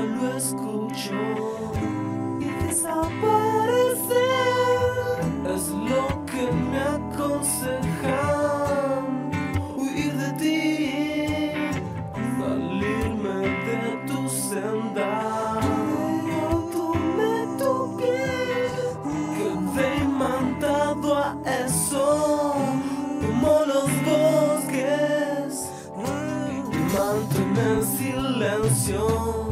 lo escucho y desaparecer es lo que me aconsejan huir de ti, salirme de tu senda. Yo tomé tu piel, quedé imantado a eso, como los bosques, mantener silencio.